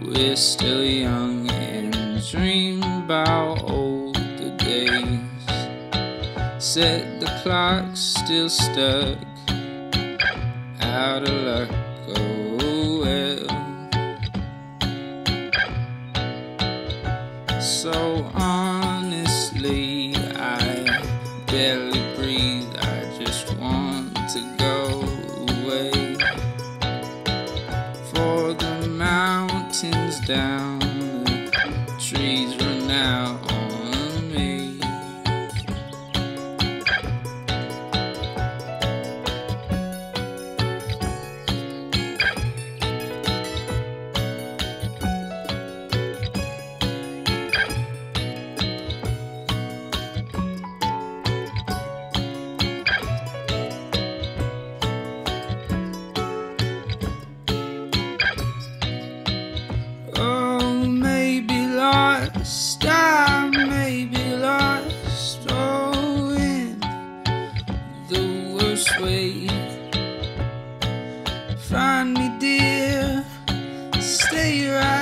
we're still young and dream about older days. Set the clock still stuck out of luck. Oh well. So honestly, I barely down, may be lost, oh, in the worst way. Find me, dear, stay right.